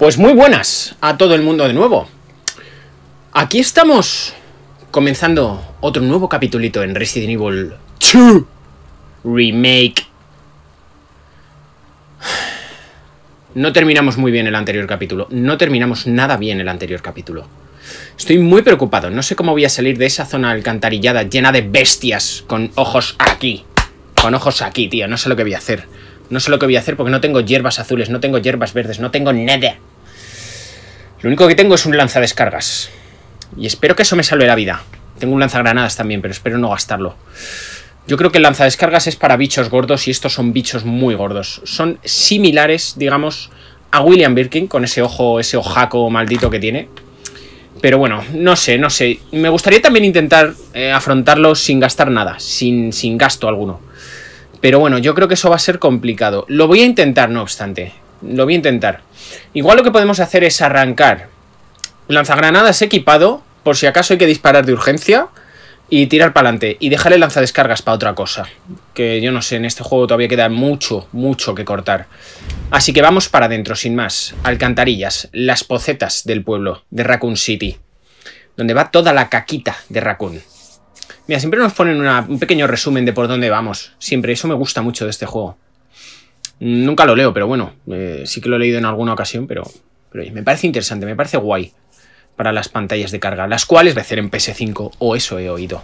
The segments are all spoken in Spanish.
Pues muy buenas a todo el mundo de nuevo. Aquí estamos comenzando otro nuevo capitulito en Resident Evil 2 Remake. No terminamos muy bien el anterior capítulo. No terminamos nada bien el anterior capítulo. Estoy muy preocupado. No sé cómo voy a salir de esa zona alcantarillada llena de bestias con ojos aquí. Con ojos aquí, tío. No sé lo que voy a hacer. No sé lo que voy a hacer porque no tengo hierbas azules, no tengo hierbas verdes, no tengo nada. Lo único que tengo es un lanzadescargas. Y espero que eso me salve la vida. Tengo un lanzagranadas también, pero espero no gastarlo. Yo creo que el lanzadescargas es para bichos gordos y estos son bichos muy gordos. Son similares, digamos, a William Birkin con ese ojo, ese ojaco maldito que tiene. Pero bueno, no sé, no sé. Me gustaría también intentar eh, afrontarlo sin gastar nada, sin, sin gasto alguno. Pero bueno, yo creo que eso va a ser complicado. Lo voy a intentar, no obstante. Lo voy a intentar. Igual lo que podemos hacer es arrancar lanzagranadas equipado, por si acaso hay que disparar de urgencia, y tirar para adelante. Y dejar el lanzadescargas para otra cosa. Que yo no sé, en este juego todavía queda mucho, mucho que cortar. Así que vamos para adentro, sin más. Alcantarillas, las pocetas del pueblo, de Raccoon City. Donde va toda la caquita de Raccoon. Mira, siempre nos ponen un pequeño resumen de por dónde vamos. Siempre, eso me gusta mucho de este juego. Nunca lo leo, pero bueno, eh, sí que lo he leído en alguna ocasión, pero, me parece interesante, me parece guay para las pantallas de carga, las cuales va a hacer en PS5, o eso he oído.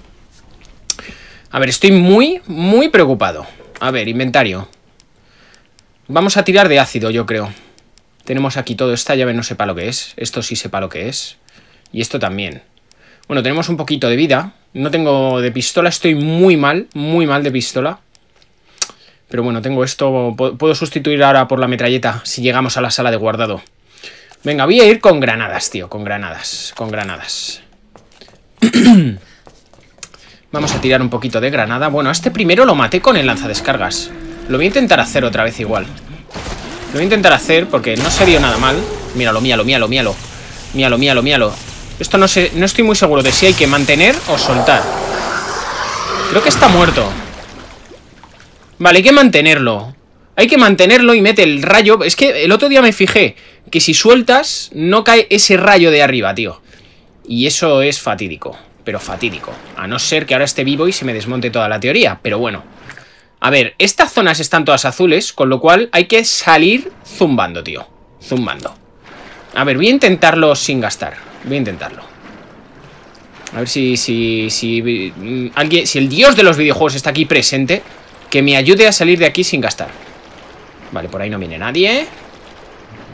A ver, estoy muy, muy preocupado. A ver, inventario. Vamos a tirar de ácido, yo creo. Tenemos aquí todo. Esta llave no sepa lo que es. Esto sí sepa lo que es. Y esto también. Bueno, tenemos un poquito de vida. No tengo de pistola. Estoy muy mal, muy mal de pistola. Pero bueno, tengo esto. Puedo sustituir ahora por la metralleta si llegamos a la sala de guardado. Venga, voy a ir con granadas, tío. Con granadas. Con granadas. Vamos a tirar un poquito de granada. Bueno, este primero lo maté con el lanzadescargas. Lo voy a intentar hacer otra vez igual. Lo voy a intentar hacer porque no sería nada mal. Míralo, míralo, míralo, míralo. Míralo, míralo, míralo. Esto no sé, no estoy muy seguro de si hay que mantener o soltar. Creo que está muerto. Vale, hay que mantenerlo. Hay que mantenerlo y mete el rayo. Es que el otro día me fijé que si sueltas, no cae ese rayo de arriba, tío. Y eso es fatídico. Pero fatídico. A no ser que ahora esté vivo y se me desmonte toda la teoría. Pero bueno. A ver, estas zonas están todas azules, con lo cual hay que salir zumbando, tío. Zumbando. A ver, voy a intentarlo sin gastar. Voy a intentarlo. A ver si, si, si, mm, alguien, si el dios de los videojuegos está aquí presente que me ayude a salir de aquí sin gastar. Vale, por ahí no viene nadie.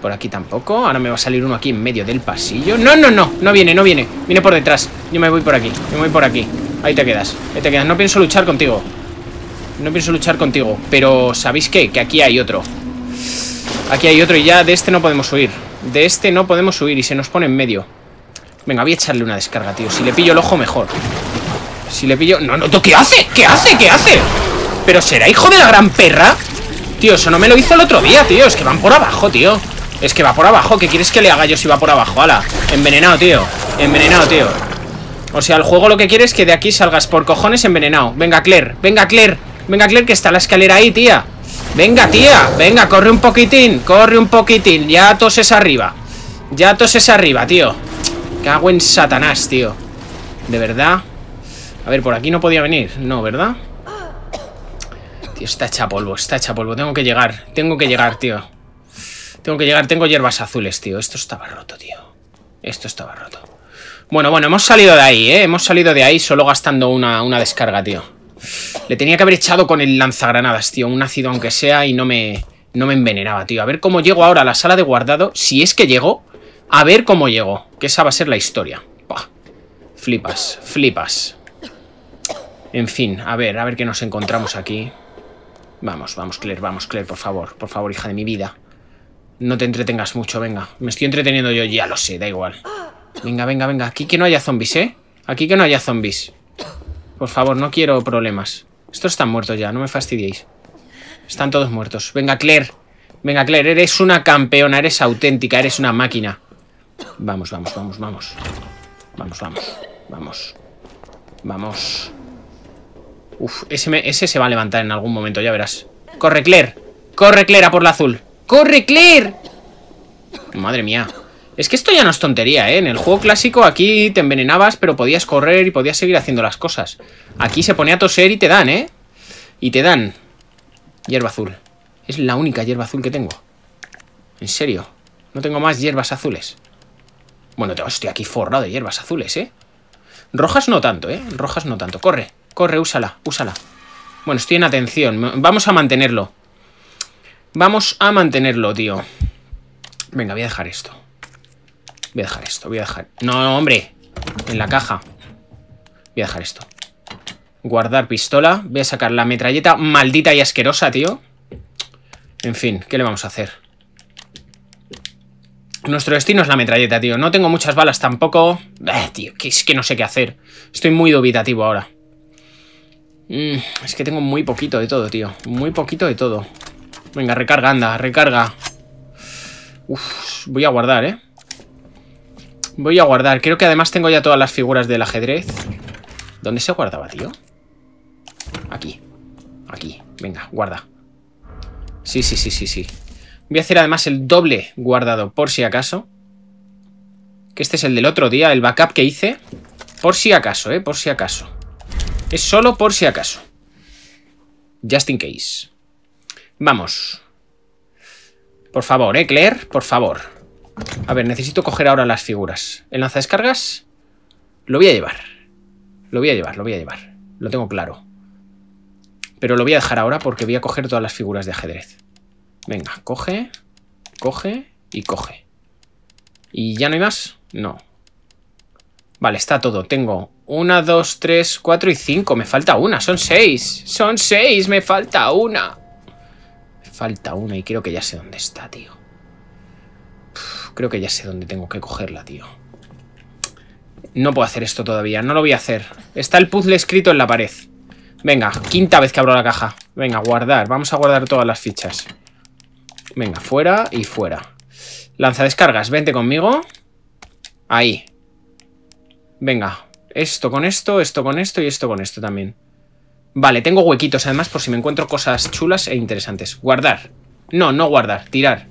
Por aquí tampoco. Ahora me va a salir uno aquí en medio del pasillo. No, no, no, no viene, no viene. Viene por detrás. Yo me voy por aquí, me voy por aquí. Ahí te quedas, ahí te quedas. No pienso luchar contigo. No pienso luchar contigo. Pero, ¿sabéis qué? Que aquí hay otro. Aquí hay otro y ya de este no podemos huir. De este no podemos huir y se nos pone en medio. Venga, voy a echarle una descarga, tío. Si le pillo el ojo, mejor. Si le pillo... No, no, ¿qué hace? ¿Qué hace? ¿Qué hace? ¿Pero será hijo de la gran perra? Tío, eso no me lo hizo el otro día, tío. Es que van por abajo, tío. Es que va por abajo. ¿Qué quieres que le haga yo si va por abajo? ¡Hala! Envenenado, tío. Envenenado, tío. O sea, el juego lo que quiere es que de aquí salgas por cojones envenenado. Venga, Claire. Venga, Claire. Venga, Claire, que está la escalera ahí, tía. Venga, tía. Venga, corre un poquitín. Corre un poquitín. Ya toses arriba. Ya toses arriba, tío. Cago en Satanás, tío. De verdad A ver, por aquí no podía venir. No, ¿verdad? Está hecha polvo, está hecha polvo. Tengo que llegar, tengo que llegar, tío. Tengo que llegar, tengo hierbas azules, tío. Esto estaba roto, tío. Esto estaba roto. Bueno, bueno, hemos salido de ahí, ¿eh? Hemos salido de ahí solo gastando una, una descarga, tío. Le tenía que haber echado con el lanzagranadas, tío. Un ácido aunque sea y no me, no me envenenaba, tío. A ver cómo llego ahora a la sala de guardado. Si es que llego, a ver cómo llego. Que esa va a ser la historia. Flipas, flipas. En fin, a ver, a ver qué nos encontramos aquí. Vamos, vamos, Claire, vamos, Claire, por favor. Por favor, hija de mi vida. No te entretengas mucho, venga. Me estoy entreteniendo yo, ya lo sé, da igual. Venga, venga, venga. Aquí que no haya zombies, ¿eh? Aquí que no haya zombies. Por favor, no quiero problemas. Estos están muertos ya, no me fastidiéis. Están todos muertos. Venga, Claire. Venga, Claire, eres una campeona, eres auténtica, eres una máquina. Vamos, vamos, vamos, vamos. Vamos, vamos, vamos. Vamos. Uf, ese, se va a levantar en algún momento, ya verás. ¡Corre, Claire! ¡Corre, Claire, a por la azul! ¡Corre, Claire! Madre mía. Es que esto ya no es tontería, ¿eh? En el juego clásico aquí te envenenabas, pero podías correr y podías seguir haciendo las cosas. Aquí se pone a toser y te dan, ¿eh? Y te dan hierba azul. Es la única hierba azul que tengo. En serio. No tengo más hierbas azules. Bueno, estoy aquí forrado de hierbas azules, ¿eh? Rojas no tanto, ¿eh? Rojas no tanto. Corre, corre, úsala, úsala. Bueno, estoy en atención. Vamos a mantenerlo. Vamos a mantenerlo, tío. Venga, voy a dejar esto. Voy a dejar esto, voy a dejar... No, hombre. En la caja. Voy a dejar esto. Guardar pistola. Voy a sacar la metralleta maldita y asquerosa, tío. En fin, ¿qué le vamos a hacer? Nuestro destino es la metralleta, tío. No tengo muchas balas tampoco. Eh, tío, es que no sé qué hacer. Estoy muy dubitativo ahora. Mm, es que tengo muy poquito de todo, tío. Muy poquito de todo. Venga, recarga, anda, recarga. Voy a guardar, ¿eh? Voy a guardar. Creo que además tengo ya todas las figuras del ajedrez. ¿Dónde se guardaba, tío? Aquí. Aquí. Venga, guarda. Sí, sí, sí, sí, sí. Voy a hacer además el doble guardado por si acaso. Que este es el del otro día, el backup que hice. Por si acaso, ¿eh? Por si acaso. Es solo por si acaso. Just in case. Vamos. Por favor, ¿eh, Claire? Por favor. A ver, necesito coger ahora las figuras. ¿El lanzadescargas? Lo voy a llevar. Lo voy a llevar, lo voy a llevar. Lo tengo claro. Pero lo voy a dejar ahora porque voy a coger todas las figuras de ajedrez. Venga, coge, coge y coge. ¿Y ya no hay más? No. Vale, está todo. Tengo una, dos, tres, cuatro y cinco. Me falta una. Son seis. Son seis. Me falta una. Me falta una y creo que ya sé dónde está, tío. creo que ya sé dónde tengo que cogerla, tío. No puedo hacer esto todavía. No lo voy a hacer. Está el puzzle escrito en la pared. Venga, quinta vez que abro la caja. Venga, guardar. Vamos a guardar todas las fichas. Venga, fuera y fuera. Lanza descargas, vente conmigo. Ahí. Venga, esto con esto, esto con esto y esto con esto también. Vale, tengo huequitos además por si me encuentro cosas chulas e interesantes. Guardar. No, no guardar, tirar.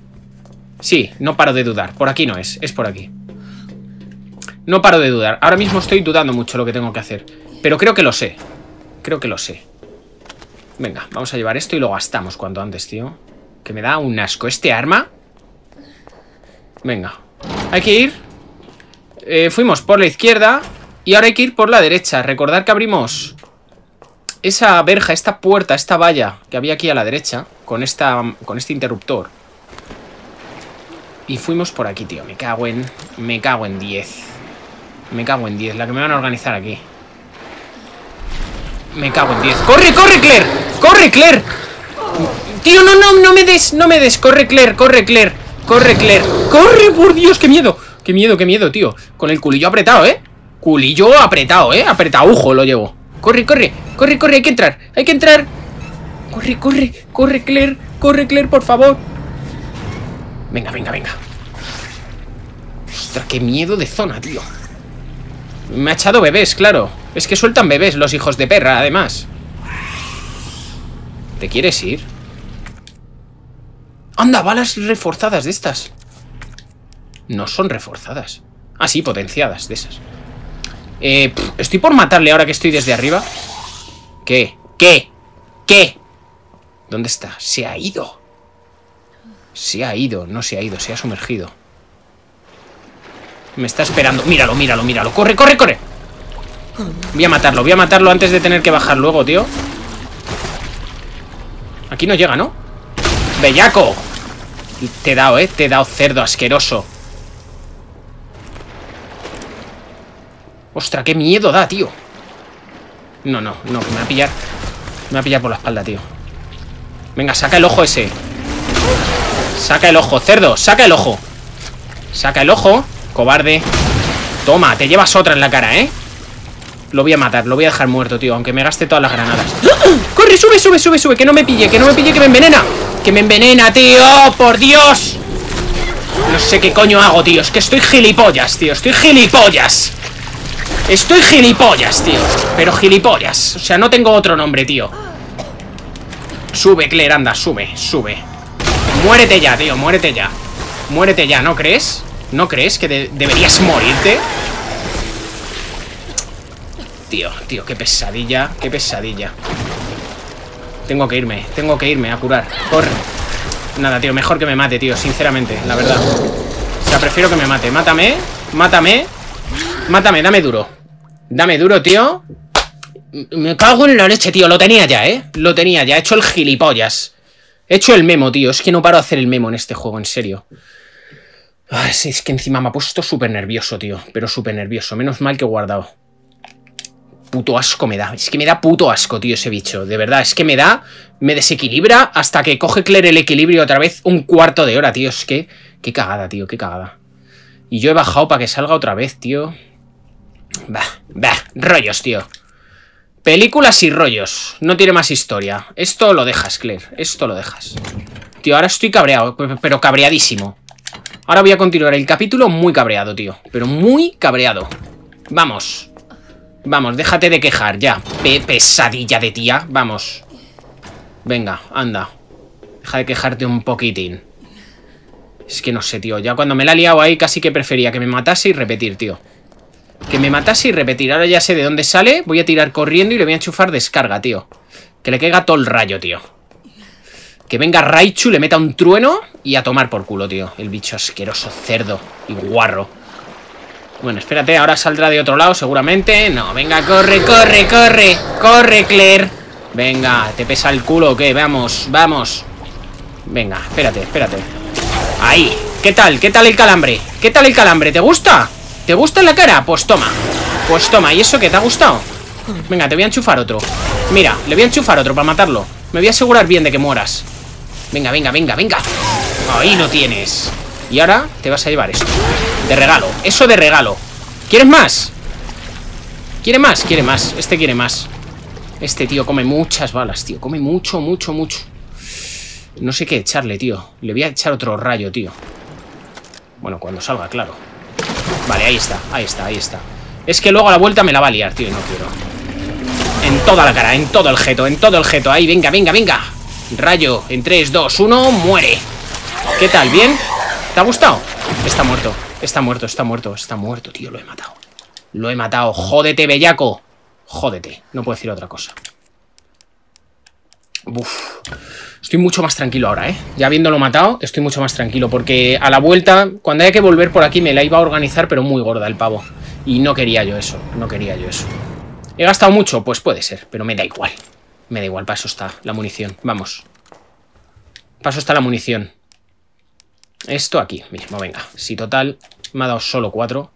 Sí, no paro de dudar. Por aquí no es, es por aquí. No paro de dudar. Ahora mismo estoy dudando mucho lo que tengo que hacer. Pero creo que lo sé. Creo que lo sé. Venga, vamos a llevar esto y lo gastamos cuanto antes, tío. Que me da un asco este arma. Venga. Hay que ir. Eh, fuimos por la izquierda. Y ahora hay que ir por la derecha. Recordar que abrimos esa verja, esta puerta, esta valla que había aquí a la derecha. Con, esta, con este interruptor. Y fuimos por aquí, tío. Me cago en... Me cago en 10. Me cago en 10. La que me van a organizar aquí. Me cago en 10. ¡Corre, corre, Claire! ¡Corre, Claire! Tío, no, no, no me des, no me des Corre, Claire, corre, Claire Corre, Claire ¡Corre, por Dios! ¡Qué miedo! ¡Qué miedo, qué miedo, tío! Con el culillo apretado, ¿eh? Culillo apretado, ¿eh? Apretaujo lo llevo. Corre, corre, corre, corre, hay que entrar Hay que entrar. Corre, corre, corre, Claire Corre, Claire, por favor. Venga, venga, venga. Ostras, qué miedo de zona, tío. Me ha echado bebés, claro. Es que sueltan bebés los hijos de perra, además. ¿Te quieres ir? ¡Anda! Balas reforzadas de estas. No son reforzadas. Ah, sí, potenciadas de esas eh, Estoy por matarle ahora que estoy desde arriba ¿Qué? ¿Qué? ¿Qué? ¿Dónde está? Se ha ido Se ha ido, no se ha ido, se ha sumergido Me está esperando Míralo, míralo, míralo ¡Corre, corre, corre! Voy a matarlo, voy a matarlo antes de tener que bajar luego, tío Aquí no llega, ¿no? ¡Bellaco! Te he dado, ¿eh? Te he dado cerdo asqueroso Ostras, qué miedo da, tío. No, no, no, me va a pillar. Me va a pillar por la espalda, tío. Venga, saca el ojo ese. Saca el ojo, cerdo, saca el ojo. Saca el ojo Cobarde. Toma, te llevas otra en la cara, ¿eh? Lo voy a matar, lo voy a dejar muerto, tío Aunque me gaste todas las granadas. ¡Corre, sube, sube, sube, sube! Que no me pille, que no me pille, que me envenena Que me envenena, tío, por Dios No sé qué coño hago, tío Es que estoy gilipollas, tío Estoy gilipollas Estoy gilipollas, tío. Pero gilipollas. O sea, no tengo otro nombre, tío. Sube, Claire, anda, sube, sube. Muérete ya, tío, muérete ya. Muérete ya, ¿no crees? ¿No crees que deberías morirte? Tío, tío, qué pesadilla Qué pesadilla. Tengo que irme, tengo que irme a curar. Corre. Nada, tío, mejor que me mate, tío, sinceramente, la verdad. O sea, prefiero que me mate. Mátame, mátame Mátame, dame duro Dame duro, tío Me cago en la leche, tío, lo tenía ya, ¿eh? Lo tenía ya, he hecho el gilipollas He hecho el memo, tío, es que no paro de hacer el memo en este juego, en serio es que encima me ha puesto súper nervioso, tío Pero súper nervioso, menos mal que he guardado puto asco me da. Es que me da puto asco, tío, ese bicho. De verdad, es que me da... Me desequilibra hasta que coge Claire el equilibrio otra vez un cuarto de hora, tío. Es que... Qué cagada, tío, qué cagada. Y yo he bajado para que salga otra vez, tío. Bah, bah, rollos, tío. Películas y rollos. No tiene más historia. Esto lo dejas, Claire. Esto lo dejas. Tío, ahora estoy cabreado, pero cabreadísimo. Ahora voy a continuar el capítulo muy cabreado, tío. Pero muy cabreado. Vamos. Vamos, déjate de quejar, ya. pesadilla de tía, vamos. Venga, anda. Deja de quejarte un poquitín. Es que no sé, tío. Ya cuando me la he liado ahí casi que prefería que me matase y repetir, tío. Que me matase y repetir. Ahora ya sé de dónde sale. Voy a tirar corriendo y le voy a enchufar descarga, tío. Que le caiga todo el rayo, tío. Que venga Raichu, le meta un trueno y a tomar por culo, tío. El bicho asqueroso, cerdo y guarro. Bueno, espérate, ahora saldrá de otro lado seguramente No, venga, corre, corre, corre Corre, Claire Venga, ¿te pesa el culo o qué? Vamos, vamos Venga, espérate, espérate Ahí, ¿qué tal? ¿Qué tal el calambre? ¿Qué tal el calambre? ¿Te gusta? ¿Te gusta la cara? Pues toma. Pues toma, ¿y eso qué? ¿Te ha gustado? Venga, te voy a enchufar otro. Mira, le voy a enchufar otro para matarlo. Me voy a asegurar bien de que mueras. Venga, venga, venga, venga. Ahí lo tienes. Y ahora te vas a llevar esto. De regalo, eso de regalo. ¿Quieres más? ¿Quiere más? Quiere más, este quiere más. Este tío come muchas balas, tío. Come mucho, mucho, mucho. No sé qué echarle, tío. Le voy a echar otro rayo, tío. Bueno, cuando salga, claro Vale, ahí está, ahí está, ahí está Es que luego a la vuelta me la va a liar, tío Y no quiero En toda la cara, en todo el jeto, en todo el jeto Ahí, venga, venga, venga Rayo, en 3, 2, 1, muere ¿Qué tal? ¿Bien? ¿Te ha gustado? Está muerto, está muerto, está muerto, está muerto, tío, lo he matado. Lo he matado, jódete, bellaco. Jódete, no puedo decir otra cosa. Estoy mucho más tranquilo ahora, ¿eh? Ya habiéndolo matado, estoy mucho más tranquilo Porque a la vuelta, cuando haya que volver por aquí Me la iba a organizar, pero muy gorda el pavo Y no quería yo eso, no quería yo eso ¿He gastado mucho? Pues puede ser, pero me da igual Me da igual, para eso está la munición Vamos Para eso está la munición esto aquí mismo, venga. Si total me ha dado solo cuatro.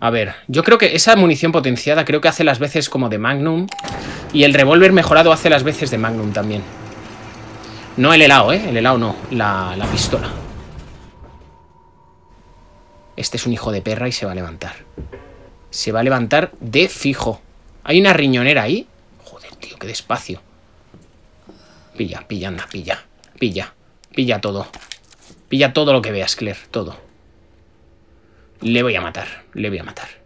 A ver, yo creo que esa munición potenciada creo que hace las veces como de Magnum. Y el revólver mejorado hace las veces de Magnum también. No el helado, ¿eh? El helado no, la, la pistola. Este es un hijo de perra y se va a levantar. Se va a levantar de fijo. ¿Hay una riñonera ahí? Joder, tío, qué despacio. Pilla, pilla, anda, pilla. Pilla, pilla todo. Pilla todo lo que veas, Claire, todo. Le voy a matar, le voy a matar.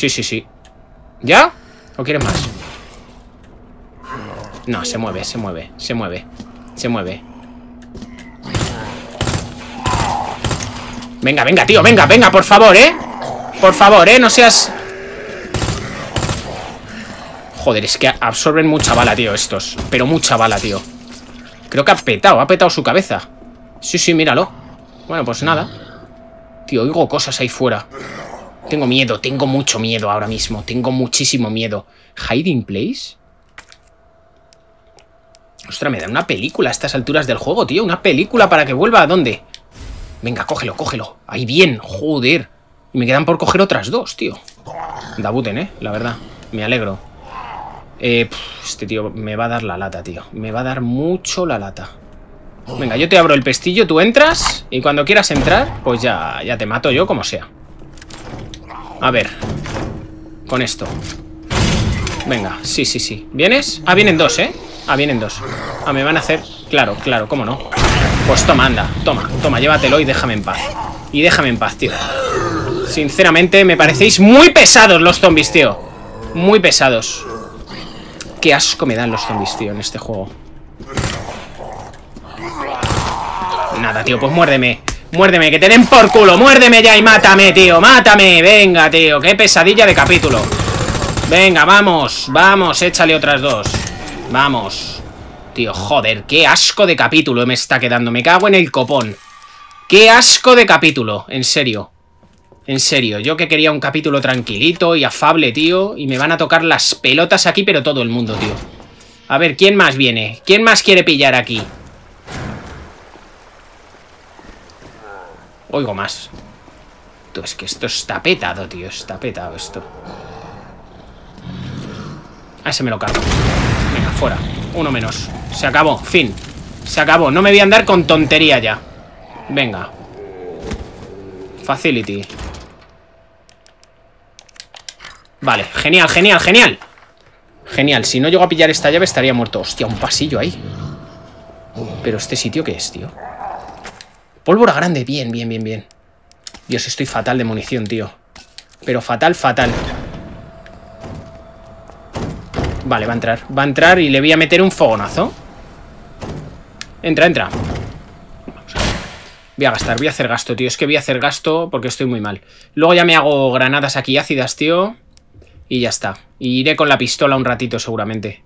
Sí, sí, sí. ¿Ya? ¿O quieres más? No, se mueve, se mueve, se mueve, se mueve. Venga, venga, tío, venga, venga, por favor, ¿eh? Por favor, ¿eh? No seas... Joder, es que absorben mucha bala, tío, estos Pero mucha bala, tío Creo que ha petado, ha petado su cabeza Sí, sí, míralo Bueno, pues nada Tío, oigo cosas ahí fuera Tengo miedo, tengo mucho miedo ahora mismo Tengo muchísimo miedo ¿Hiding place? Ostras, me da una película a estas alturas del juego, tío Una película para que vuelva a dónde Venga, cógelo, cógelo Ahí bien, joder Y me quedan por coger otras dos, tío Dabuten, eh, la verdad Me alegro eh, este tío me va a dar la lata, tío. Me va a dar mucho la lata. Venga, yo te abro el pestillo, tú entras y cuando quieras entrar, pues ya, ya te mato yo como sea. A ver. Con esto. Venga, sí, sí, sí. ¿Vienes? Ah, vienen dos, ¿eh? Ah, vienen dos. Ah, me van a hacer... Claro, claro, ¿cómo no? Pues toma, anda. Toma, toma, llévatelo y déjame en paz. Y déjame en paz, tío. Sinceramente, me parecéis muy pesados los zombies, tío. Muy pesados. Qué asco me dan los zombies, tío, en este juego. nada, tío. Pues muérdeme. Muérdeme, que te den por culo. Muérdeme ya y mátame, tío. Mátame. Venga, tío. Qué pesadilla de capítulo. Venga, vamos. Vamos, échale otras dos. Vamos. Tío, joder, qué asco de capítulo me está quedando. Me cago en el copón. Qué asco de capítulo, en serio. En serio, yo que quería un capítulo tranquilito y afable, tío. Y me van a tocar las pelotas aquí, pero todo el mundo, tío. A ver, ¿quién más viene? ¿Quién más quiere pillar aquí? Oigo más. Tú, es que esto está petado, tío. Está petado esto. A ese me lo cargo. Venga, fuera. Uno menos. Se acabó. Fin. Se acabó. No me voy a andar con tontería ya. Venga. Facility. Vale, genial, genial, genial. Genial, si no llego a pillar esta llave estaría muerto. Hostia, un pasillo ahí. Pero este sitio, ¿qué es, tío? Pólvora grande, bien, bien, bien, bien. Dios, estoy fatal de munición, tío. Pero fatal, fatal. Vale, va a entrar. Va a entrar y le voy a meter un fogonazo. Entra, entra. Voy a gastar, voy a hacer gasto, tío. Es que voy a hacer gasto porque estoy muy mal. Luego ya me hago granadas aquí ácidas, tío. Y ya está. Y iré con la pistola un ratito seguramente.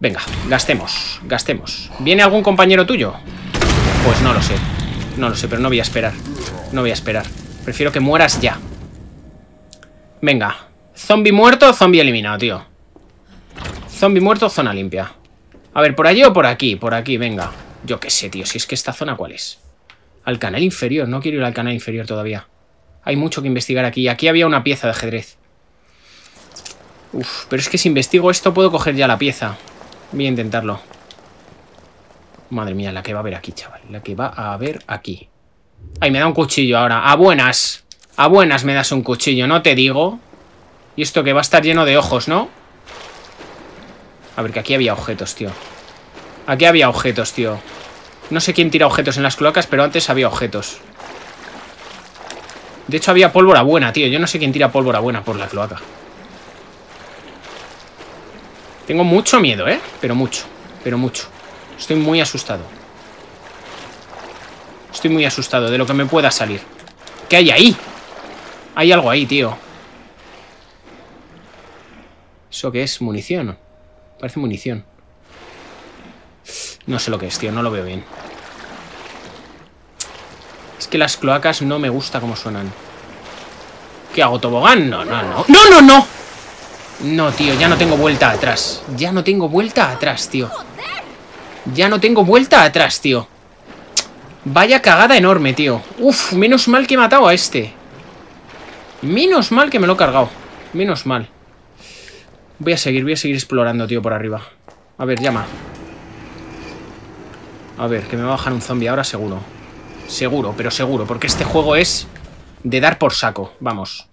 Venga, gastemos, gastemos. ¿Viene algún compañero tuyo? Pues no lo sé. No lo sé, pero no voy a esperar. No voy a esperar. Prefiero que mueras ya. Venga. Zombie muerto, zombie eliminado, tío. Zombie muerto, zona limpia. A ver, ¿por allí o por aquí? Por aquí, venga. Yo qué sé, tío. Si es que esta zona, ¿cuál es? Al canal inferior. No quiero ir al canal inferior todavía. Hay mucho que investigar aquí. Aquí había una pieza de ajedrez. Uf, pero es que si investigo esto puedo coger ya la pieza. Voy a intentarlo. Madre mía, la que va a haber aquí, chaval. La que va a haber aquí. Ay, me da un cuchillo ahora. A buenas. A buenas me das un cuchillo, no te digo. Y esto que va a estar lleno de ojos, ¿no? A ver, que aquí había objetos, tío. Aquí había objetos, tío. No sé quién tira objetos en las cloacas, pero antes había objetos. De hecho, había pólvora buena, tío. Yo no sé quién tira pólvora buena por la cloaca. Tengo mucho miedo, ¿eh? Pero mucho, pero mucho. Estoy muy asustado. Estoy muy asustado de lo que me pueda salir. ¿Qué hay ahí? Hay algo ahí, tío. ¿Eso qué es? ¿Munición? Parece munición. No sé lo que es, tío. No lo veo bien. Es que las cloacas no me gusta cómo suenan. ¿Qué hago, tobogán? No, no, no. ¡No, no, no! No, tío, ya no tengo vuelta atrás. Ya no tengo vuelta atrás, tío. Ya no tengo vuelta atrás, tío. Vaya cagada enorme, tío. Uf, menos mal que he matado a este. Menos mal que me lo he cargado. Menos mal. Voy a seguir, voy a seguir explorando, tío, por arriba. A ver, llama. A ver, que me va a bajar un zombie ahora seguro. Seguro, pero seguro, porque este juego es de dar por saco. Vamos.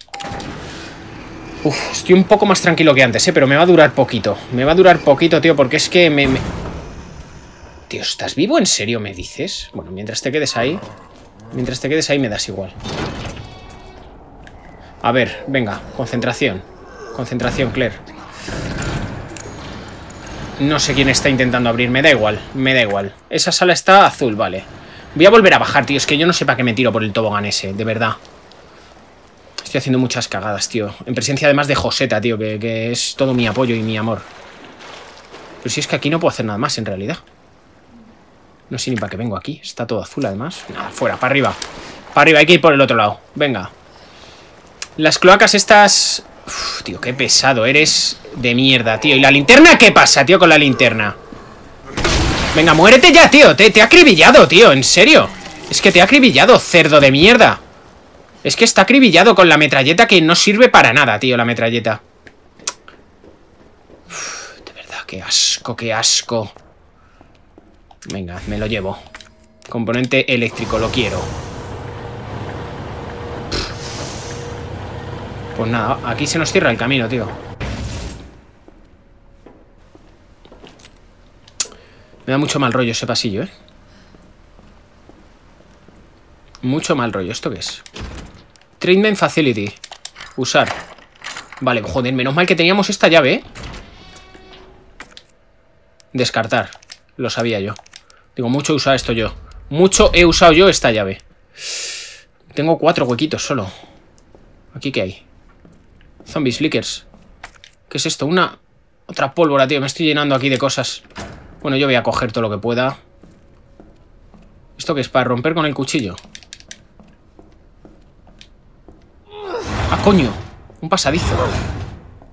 Uf, estoy un poco más tranquilo que antes, ¿eh? Pero me va a durar poquito. Me va a durar poquito, tío, porque es que me... Tío, ¿estás vivo? ¿En serio me dices? Bueno, mientras te quedes ahí... Mientras te quedes ahí me das igual. A ver, venga, concentración. Concentración, Claire. No sé quién está intentando abrir, me da igual, me da igual. Esa sala está azul, vale. Voy a volver a bajar, tío, es que yo no sé para qué me tiro por el tobogán ese, de verdad. Estoy haciendo muchas cagadas, tío. En presencia además de Joseta, tío, que, que es todo mi apoyo y mi amor. Pero si es que aquí no puedo hacer nada más, en realidad. No sé ni para qué vengo aquí. Está todo azul, además. Nada, fuera, para arriba. Para arriba, hay que ir por el otro lado. Venga. Las cloacas estas... Uf, tío, qué pesado. Eres de mierda, tío. ¿Y la linterna qué pasa, tío, con la linterna? Venga, muérete ya, tío. Te, te ha acribillado, tío. En serio. Es que te ha acribillado, cerdo de mierda. Es que está acribillado con la metralleta que no sirve para nada, tío, la metralleta. De verdad, qué asco, qué asco. Venga, me lo llevo. Componente eléctrico, lo quiero. Pues nada, aquí se nos cierra el camino, tío. Me da mucho mal rollo ese pasillo, ¿eh? Mucho mal rollo. ¿Esto qué es? Treatment Facility. Usar. Vale, joder, menos mal que teníamos esta llave, ¿eh? Descartar. Lo sabía yo. Digo, mucho usar esto yo. Mucho he usado yo esta llave. Tengo cuatro huequitos solo. ¿Aquí qué hay? Zombies, lickers. ¿Qué es esto? Una... Otra pólvora, tío. Me estoy llenando aquí de cosas. Bueno, yo voy a coger todo lo que pueda. ¿Esto qué es? Para romper con el cuchillo. ¡Ah, coño! Un pasadizo.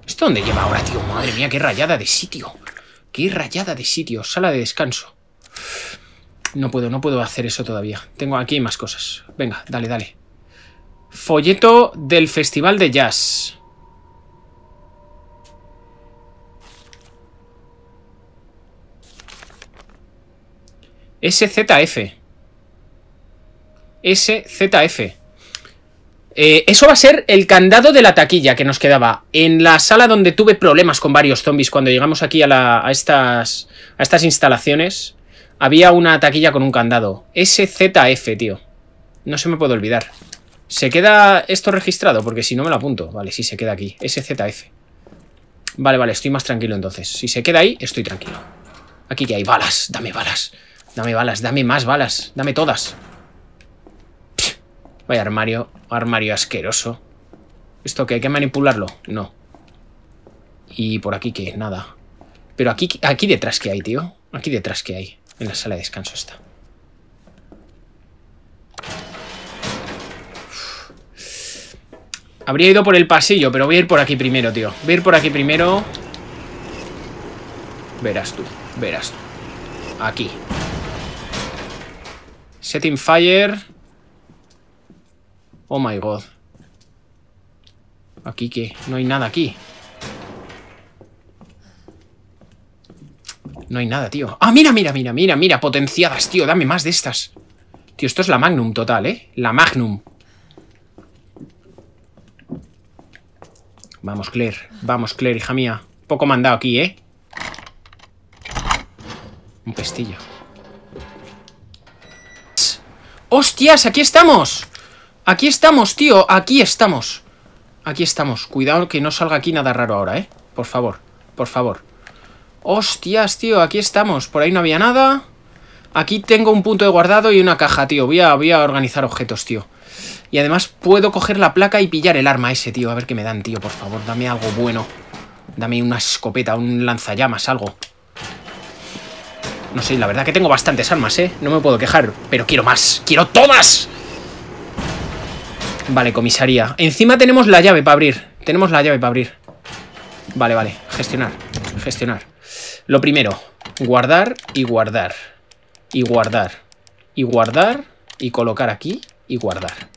¿Esto dónde lleva ahora, tío? Madre mía, qué rayada de sitio. Qué rayada de sitio. Sala de descanso. No puedo, no puedo hacer eso todavía. Tengo aquí más cosas. Venga, dale, dale. Folleto del Festival de Jazz. SZF. SZF. Eh, eso va a ser el candado de la taquilla que nos quedaba. En la sala donde tuve problemas con varios zombies cuando llegamos aquí a, estas, a estas instalaciones, había una taquilla con un candado. SZF, tío. No se me puede olvidar. ¿Se queda esto registrado? Porque si no me lo apunto. Vale, sí, se queda aquí. SZF. Vale, vale, estoy más tranquilo entonces. Si se queda ahí, estoy tranquilo. Aquí que hay balas. Dame balas. Dame balas, dame más balas. Dame todas. vaya armario. Armario asqueroso. ¿Esto qué? ¿Hay que manipularlo? No. Y por aquí qué? Nada. Pero aquí, aquí detrás ¿qué hay, tío? Aquí detrás ¿qué hay? En la sala de descanso está. Habría ido por el pasillo, pero voy a ir por aquí primero, tío. Voy a ir por aquí primero. Verás tú, verás tú. Aquí. Setting fire. Oh my god. ¿Aquí qué? No hay nada aquí. No hay nada, tío. ¡Ah, mira, mira, mira, mira, mira! Potenciadas, tío. Dame más de estas. Tío, esto es la Magnum total, ¿eh? La Magnum. Vamos, Claire. Vamos, Claire, hija mía. Poco mandado aquí, ¿eh? Un pestillo. ¡Hostias! ¡Aquí estamos! Aquí estamos, tío. Aquí estamos. Aquí estamos. Cuidado que no salga aquí nada raro ahora, ¿eh? Por favor. Por favor. Hostias, tío. Aquí estamos. Por ahí no había nada. Aquí tengo un punto de guardado y una caja, tío. Voy a, a organizar objetos, tío. Y además puedo coger la placa y pillar el arma ese, tío. A ver qué me dan, tío, por favor. Dame algo bueno. Dame una escopeta, un lanzallamas, algo. No sé, la verdad que tengo bastantes armas, ¿eh? No me puedo quejar, pero quiero más. ¡Quiero todas! Vale, comisaría. Encima tenemos la llave para abrir. Tenemos la llave para abrir. Vale, vale. Gestionar. Gestionar. Lo primero. Guardar y guardar. Y guardar. Y guardar. Y colocar aquí. Y guardar.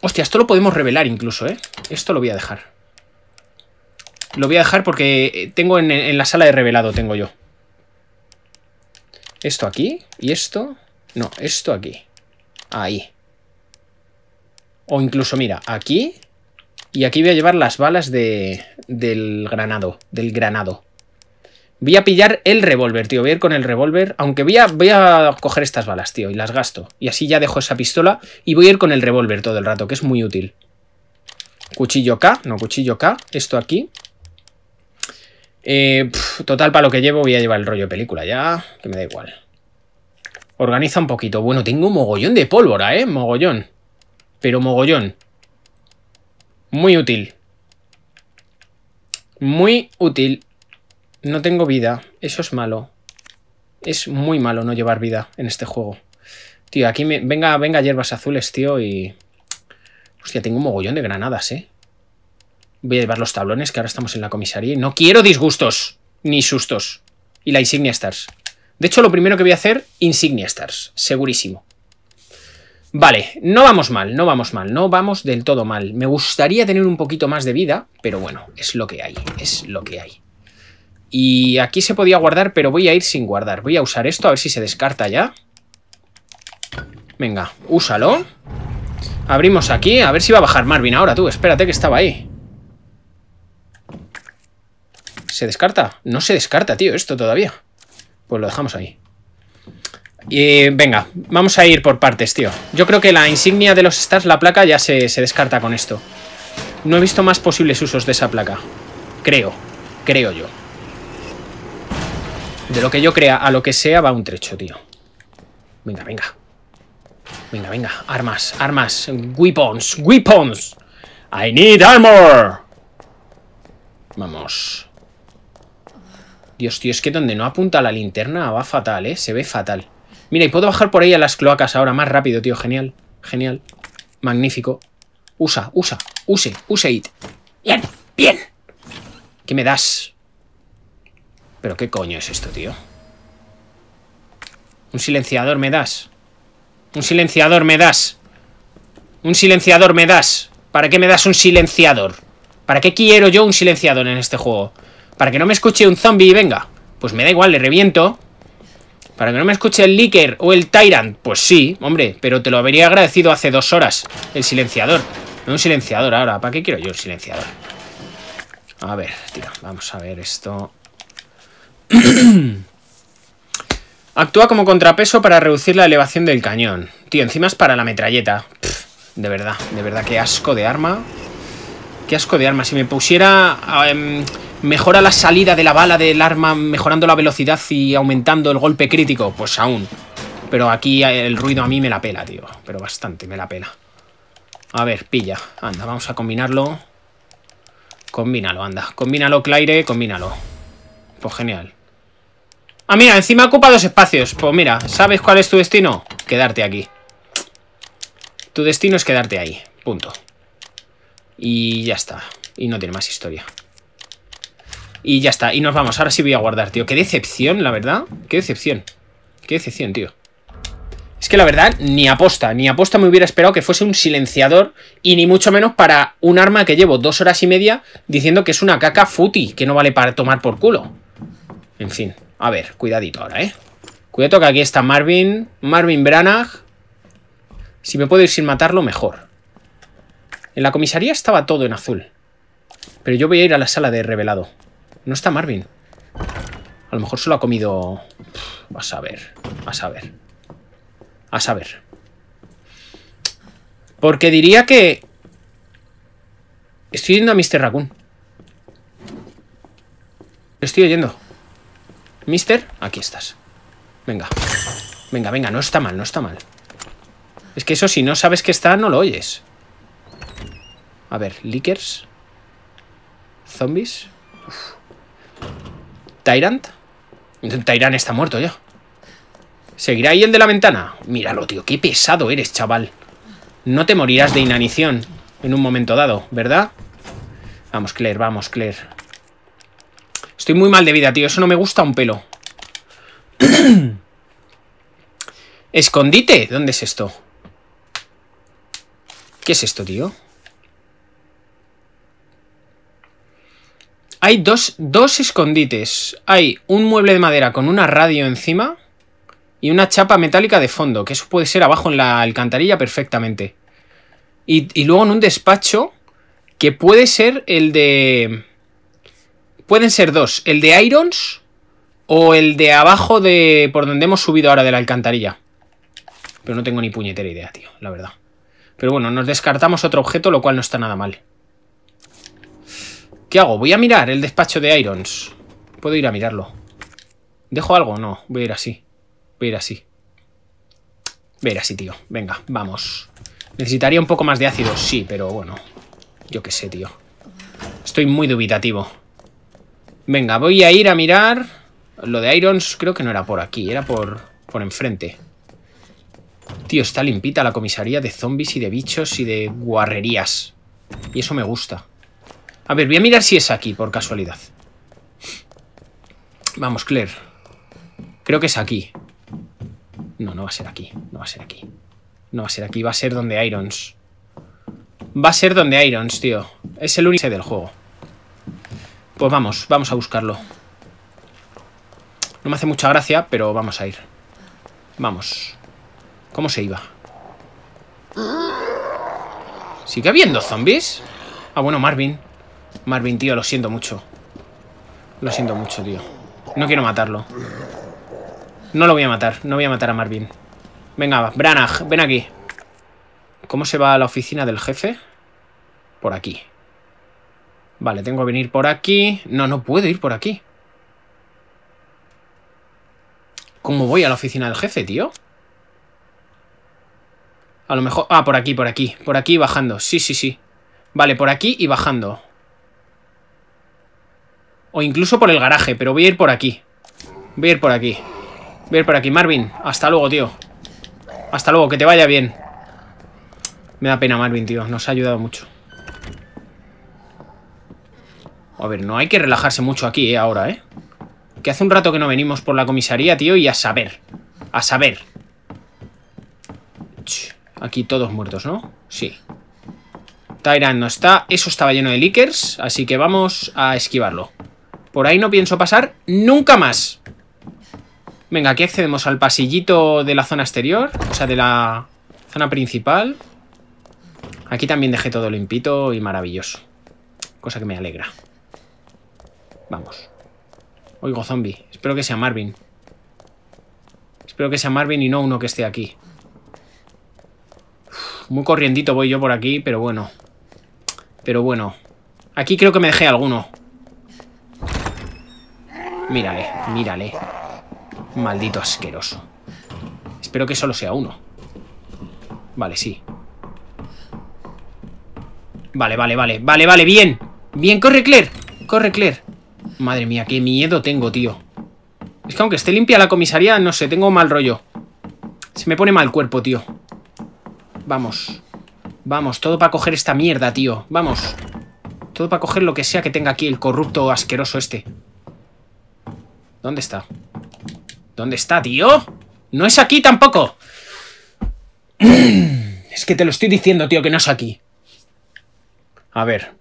Hostia, esto lo podemos revelar incluso, ¿eh? Esto lo voy a dejar. Lo voy a dejar porque tengo en, la sala de revelado, tengo yo. Esto aquí y esto... No, esto aquí. Ahí. O incluso, mira, aquí... Y aquí voy a llevar las balas de, del granado. Del granado. Voy a pillar el revólver, tío. Voy a ir con el revólver. Aunque voy a, voy a coger estas balas, tío. Y las gasto. Y así ya dejo esa pistola. Y voy a ir con el revólver todo el rato, que es muy útil. Cuchillo K. No, cuchillo K. Esto aquí. Eh, total, para lo que llevo voy a llevar el rollo de película ya. Que me da igual. Organiza un poquito. Bueno, tengo un mogollón de pólvora, ¿eh? Mogollón. Pero mogollón. Muy útil. Muy útil. No tengo vida. Eso es malo. Es muy malo no llevar vida en este juego. Tío, aquí me... Venga, venga hierbas azules, tío, y... Hostia, tengo un mogollón de granadas, ¿eh? Voy a llevar los tablones, que ahora estamos en la comisaría. Y no quiero disgustos, ni sustos. Y la Insignia Stars. De hecho, lo primero que voy a hacer, Insignia Stars. Segurísimo. Vale, no vamos mal, no vamos mal, no vamos del todo mal. Me gustaría tener un poquito más de vida, pero bueno, es lo que hay, es lo que hay. Y aquí se podía guardar, pero voy a ir sin guardar. Voy a usar esto, a ver si se descarta ya. Venga, úsalo. Abrimos aquí, a ver si va a bajar Marvin ahora, tú. Espérate que estaba ahí. ¿Se descarta? No se descarta, tío, esto todavía. Pues lo dejamos ahí. Y venga, vamos a ir por partes, tío. Yo creo que la insignia de los stars, la placa, ya se, se descarta con esto. No he visto más posibles usos de esa placa. Creo, creo yo. De lo que yo crea a lo que sea va un trecho, tío. Venga, venga. Venga, venga. Armas, armas. Weapons, weapons. I need armor. Vamos. Dios, tío, es que donde no apunta la linterna va fatal, ¿eh? Se ve fatal. Mira, y puedo bajar por ahí a las cloacas ahora más rápido, tío. Genial, genial. Magnífico. Usa, usa, use, use it. Bien, bien. ¿Qué me das? ¿Pero qué coño es esto, tío? Un silenciador me das. Un silenciador me das. Un silenciador me das. ¿Para qué me das un silenciador? ¿Para qué quiero yo un silenciador en este juego? ¿Para que no me escuche un zombie y venga? Pues me da igual, le reviento. ¿Para que no me escuche el Licker o el Tyrant? Pues sí, hombre, pero te lo habría agradecido hace dos horas, el silenciador. No un silenciador ahora, ¿para qué quiero yo el silenciador? A ver, tío, vamos a ver esto. Actúa como contrapeso para reducir la elevación del cañón. Tío, encima es para la metralleta. de verdad, de verdad, qué asco de arma. Qué asco de arma. Si me pusiera... Em, mejora la salida de la bala del arma mejorando la velocidad y aumentando el golpe crítico, pues aún. Pero aquí el ruido a mí me la pela, tío. Pero bastante me la pela. A ver, pilla. Anda, vamos a combinarlo. Combínalo, anda. Combínalo, Claire, combínalo. Pues genial. Ah, mira, encima ocupa dos espacios. Pues mira, ¿sabes cuál es tu destino? Quedarte aquí. Tu destino es quedarte ahí. Punto. Y ya está. Y no tiene más historia. Y ya está. Y nos vamos. Ahora sí voy a guardar, tío. Qué decepción, la verdad. Qué decepción. Qué decepción, tío. Es que la verdad, ni aposta, ni aposta me hubiera esperado que fuese un silenciador y ni mucho menos para un arma que llevo dos horas y media diciendo que es una caca futi, que no vale para tomar por culo. En fin. A ver, cuidadito ahora, ¿eh? Cuidado que aquí está Marvin. Marvin Branagh. Si me puedo ir sin matarlo, mejor. En la comisaría estaba todo en azul. Pero yo voy a ir a la sala de revelado. No está Marvin. A lo mejor se lo ha comido... a saber. A saber. A saber. Porque diría que... Estoy yendo a Mr. Raccoon. estoy oyendo. Mister, aquí estás. Venga. Venga, venga, no está mal, no está mal. Es que eso, si no sabes que está, no lo oyes. A ver, Lickers. Zombies. Tyrant. Tyrant está muerto ya. ¿Seguirá ahí el de la ventana? Míralo, tío, qué pesado eres, chaval. No te morirás de inanición en un momento dado, ¿verdad? Vamos, Claire, vamos, Claire. Estoy muy mal de vida, tío. Eso no me gusta un pelo. ¿Escondite? ¿Dónde es esto? ¿Qué es esto, tío? Hay dos, dos escondites. Hay un mueble de madera con una radio encima y una chapa metálica de fondo, que eso puede ser abajo en la alcantarilla perfectamente. Y, y luego en un despacho que puede ser el de... Pueden ser dos, el de Irons o el de abajo de por donde hemos subido ahora de la alcantarilla. Pero no tengo ni puñetera idea, tío, la verdad. Pero bueno, nos descartamos otro objeto, lo cual no está nada mal. ¿Qué hago? Voy a mirar el despacho de Irons. Puedo ir a mirarlo. ¿Dejo algo? No, voy a ir así. Voy a ir así. Voy a ir así, tío. Venga, vamos. Necesitaría un poco más de ácido, sí, pero bueno. Yo qué sé, tío. Estoy muy dubitativo. Venga, voy a ir a mirar... Lo de Irons creo que no era por aquí, era por, por enfrente. Tío, está limpita la comisaría de zombies y de bichos y de guarrerías. Y eso me gusta. A ver, voy a mirar si es aquí, por casualidad. Vamos, Claire. Creo que es aquí. No, no va a ser aquí. No va a ser aquí. No va a ser aquí. Va a ser donde Irons. Va a ser donde Irons, tío. Es el único del juego. Pues vamos, vamos a buscarlo. No me hace mucha gracia, pero vamos a ir. Vamos. ¿Cómo se iba? ¿Sigue habiendo zombies? Ah, bueno, Marvin. Marvin, tío, lo siento mucho. Lo siento mucho, tío. No quiero matarlo. No lo voy a matar. No voy a matar a Marvin. Venga, Branagh, ven aquí. ¿Cómo se va a la oficina del jefe? Por aquí. Vale, tengo que venir por aquí. No, no puedo ir por aquí. ¿Cómo voy a la oficina del jefe, tío? A lo mejor... Ah, por aquí, por aquí. Por aquí bajando. Sí, sí, sí. Vale, por aquí y bajando. O incluso por el garaje, pero voy a ir por aquí. Voy a ir por aquí. Voy a ir por aquí. Marvin, hasta luego, tío. Hasta luego, que te vaya bien. Me da pena Marvin, tío. Nos ha ayudado mucho. A ver, no hay que relajarse mucho aquí, ¿eh? Ahora, ¿eh? Que hace un rato que no venimos por la comisaría, tío, y a saber. A saber. Aquí todos muertos, ¿no? Sí. Tyrant no está. Eso estaba lleno de leakers, así que vamos a esquivarlo. Por ahí no pienso pasar nunca más. Venga, aquí accedemos al pasillito de la zona exterior. O sea, de la zona principal. Aquí también dejé todo limpito y maravilloso. Cosa que me alegra. Vamos. Oigo zombie. Espero que sea Marvin. Espero que sea Marvin y no uno que esté aquí. muy corrientito voy yo por aquí, pero bueno. Pero bueno. Aquí creo que me dejé alguno. Mírale, mírale. Maldito asqueroso. Espero que solo sea uno. Vale, sí. Vale, vale, vale. Vale, vale, bien. Bien, corre, Claire. Corre, Claire. Madre mía, qué miedo tengo, tío. Es que aunque esté limpia la comisaría, no sé, tengo mal rollo. Se me pone mal cuerpo, tío. Vamos. Vamos, todo para coger esta mierda, tío. Vamos. Todo para coger lo que sea que tenga aquí el corrupto asqueroso este. ¿Dónde está? ¿Dónde está, tío? ¡No es aquí tampoco! es que te lo estoy diciendo, tío, que no es aquí. A ver.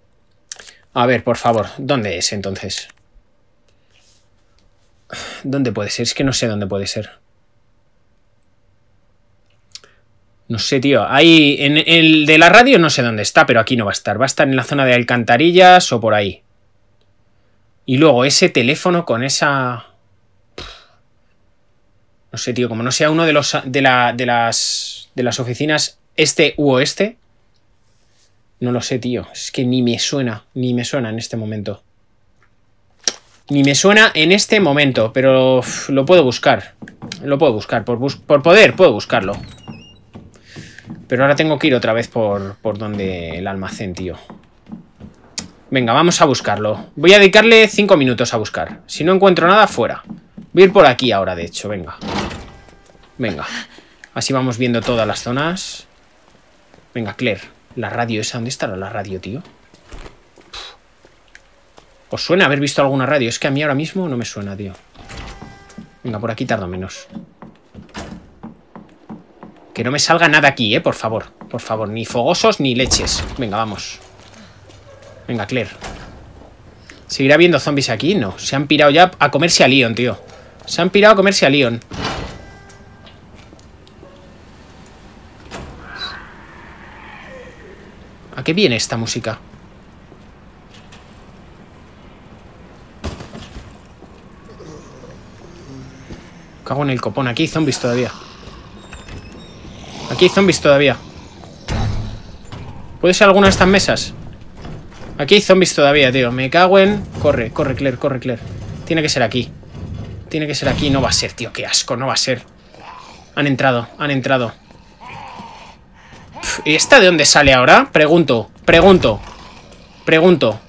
A ver, por favor. ¿Dónde es, entonces? ¿Dónde puede ser? Es que no sé dónde puede ser. No sé, tío. Ahí, en el de la radio no sé dónde está, pero aquí no va a estar. Va a estar en la zona de alcantarillas o por ahí. Y luego ese teléfono con esa... No sé, tío, como no sea uno de los de, la, de las de las oficinas este u oeste. No lo sé, tío. Es que ni me suena, ni me suena en este momento. Ni me suena en este momento, pero lo puedo buscar. Lo puedo buscar, por, por poder puedo buscarlo. Pero ahora tengo que ir otra vez por, por donde el almacén, tío. Venga, vamos a buscarlo. Voy a dedicarle 5 minutos a buscar. Si no encuentro nada, fuera. Voy a ir por aquí ahora, de hecho, venga. Venga. Así vamos viendo todas las zonas. Venga, Claire. La radio esa, ¿dónde estará la radio, tío? ¿Os suena haber visto alguna radio? Es que a mí ahora mismo no me suena, tío. Venga, por aquí tardo menos. Que no me salga nada aquí, eh, por favor. Por favor, ni fogosos ni leches. Venga, vamos. Venga, Claire. ¿Seguirá habiendo zombies aquí? No. Se han pirado ya a comerse a Leon, tío. Se han pirado a comerse a Leon. ¿A qué viene esta música? Cago en el copón. Aquí hay zombies todavía. Aquí hay zombies todavía. ¿Puede ser alguna de estas mesas? Aquí hay zombies todavía, tío. Me cago en... Corre, corre, Claire, corre, Claire. Tiene que ser aquí. Tiene que ser aquí. No va a ser, tío. Qué asco, no va a ser. Han entrado, han entrado. ¿Y esta de dónde sale ahora? Pregunto, pregunto. Pregunto.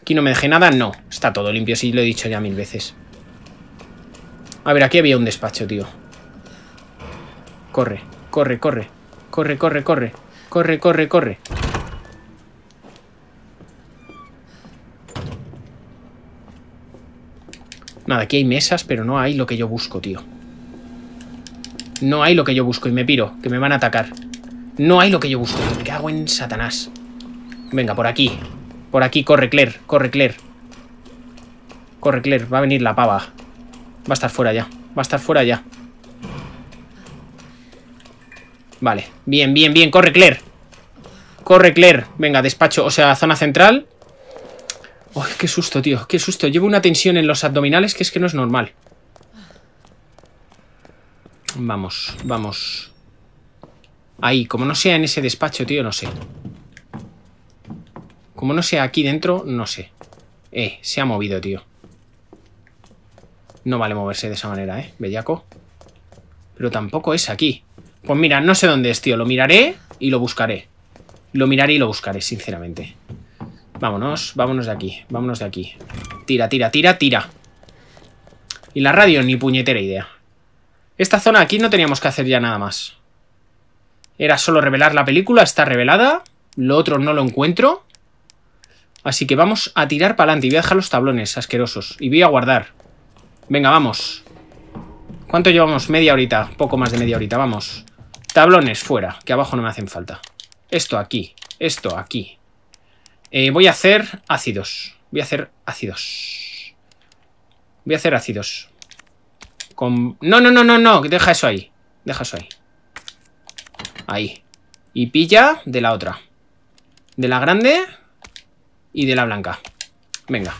Aquí no me dejé nada, no. Está todo limpio, sí, lo he dicho ya mil veces. A ver, aquí había un despacho, tío. Corre, corre, corre. Corre, corre, corre. Corre, corre, corre. Nada, aquí hay mesas, pero no hay lo que yo busco, tío. No hay lo que yo busco y me piro, que me van a atacar. No hay lo que yo busco, tío. Me cago en Satanás. Venga, por aquí. Por aquí, corre, Claire. Corre, Claire. Corre, Claire. Va a venir la pava. Va a estar fuera ya. Va a estar fuera ya. Vale. Bien, bien, bien. Corre, Claire. Corre, Claire. Venga, despacho. O sea, zona central. Uy, qué susto, tío, qué susto. Llevo una tensión en los abdominales que es que no es normal. Vamos, vamos. Ahí, como no sea en ese despacho, tío, no sé. Como no sea aquí dentro, no sé. Eh, se ha movido, tío. No vale moverse de esa manera, ¿eh? Bellaco. Pero tampoco es aquí. Pues mira, no sé dónde es, tío. Lo miraré y lo buscaré. Lo miraré y lo buscaré, sinceramente. Vámonos, vámonos de aquí. Vámonos de aquí. Tira, tira, tira, tira. Y la radio, ni puñetera idea. Esta zona aquí no teníamos que hacer ya nada más. Era solo revelar la película, está revelada. Lo otro no lo encuentro. Así que vamos a tirar para adelante. Y voy a dejar los tablones asquerosos. Y voy a guardar. Venga, vamos. ¿Cuánto llevamos? Media horita. Poco más de media horita, vamos. Tablones fuera, que abajo no me hacen falta. Esto aquí. Esto aquí. Eh, voy a hacer ácidos. Voy a hacer ácidos. Voy a hacer ácidos. Con... No, no, no, no, no. Deja eso ahí. Deja eso ahí. Ahí. Y pilla de la otra. De la grande y de la blanca. Venga.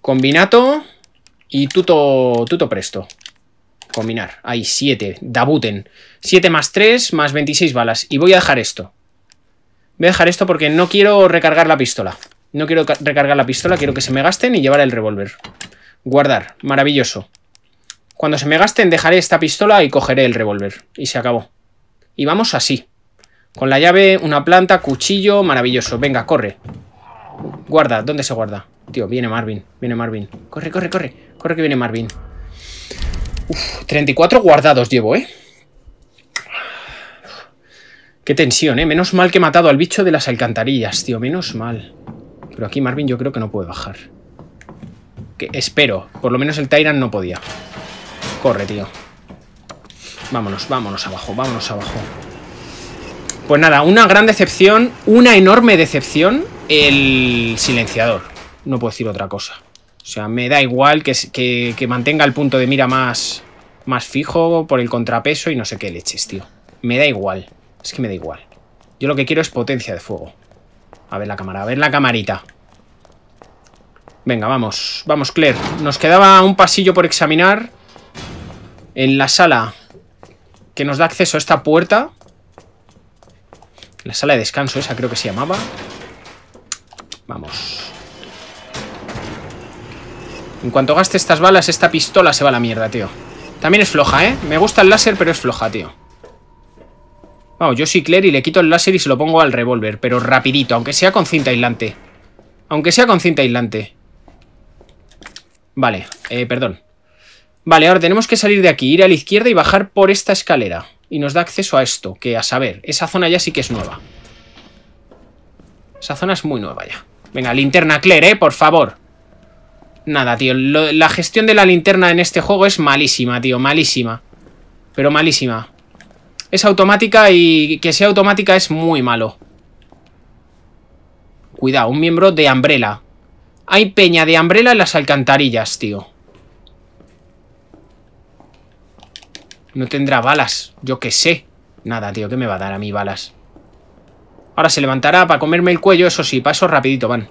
Combinato y tuto, tuto presto. Combinar. Ahí, 7. Dabuten. 7 más 3 más 26 balas. Y voy a dejar esto. Voy a dejar esto porque no quiero recargar la pistola. No quiero recargar la pistola, quiero que se me gasten y llevar el revólver. Guardar. Maravilloso. Cuando se me gasten dejaré esta pistola y cogeré el revólver. Y se acabó. Y vamos así. Con la llave, una planta, cuchillo, maravilloso. Venga, corre. Guarda, ¿dónde se guarda? Tío, viene Marvin, viene Marvin. Corre, corre, corre. Corre que viene Marvin. Uf, 34 guardados llevo, ¿eh? Qué tensión, ¿eh? Menos mal que he matado al bicho de las alcantarillas, tío. Menos mal. Pero aquí Marvin yo creo que no puede bajar. Que espero. Por lo menos el Tyrant no podía. Corre, tío. Vámonos, vámonos abajo, vámonos abajo. Pues nada, una gran decepción, una enorme decepción, el silenciador. No puedo decir otra cosa. O sea, me da igual que, que, mantenga el punto de mira más, más fijo por el contrapeso y no sé qué leches, tío. Me da igual. Es que me da igual. Yo lo que quiero es potencia de fuego. A ver la cámara, a ver la camarita. Venga, vamos. Vamos, Claire. Nos quedaba un pasillo por examinar. En la sala que nos da acceso a esta puerta. La sala de descanso esa creo que se llamaba. Vamos. En cuanto gaste estas balas, esta pistola se va a la mierda, tío. También es floja, ¿eh? Me gusta el láser, pero es floja, tío. Vamos, yo soy Claire y le quito el láser y se lo pongo al revólver. Pero rapidito, aunque sea con cinta aislante. Aunque sea con cinta aislante. Vale, eh, perdón. Vale, ahora tenemos que salir de aquí, ir a la izquierda y bajar por esta escalera. Y nos da acceso a esto, que a saber, esa zona ya sí que es nueva. Esa zona es muy nueva ya. Venga, linterna Claire, ¿eh? Por favor. Nada, tío. la gestión de la linterna en este juego es malísima, tío. Malísima. Pero malísima. Es automática y que sea automática es muy malo. Cuidado, un miembro de Umbrella. Hay peña de Umbrella en las alcantarillas, tío. No tendrá balas. Yo qué sé. Nada, tío. ¿Qué me va a dar a mí balas? Ahora se levantará para comerme el cuello. Eso sí, paso rapidito van.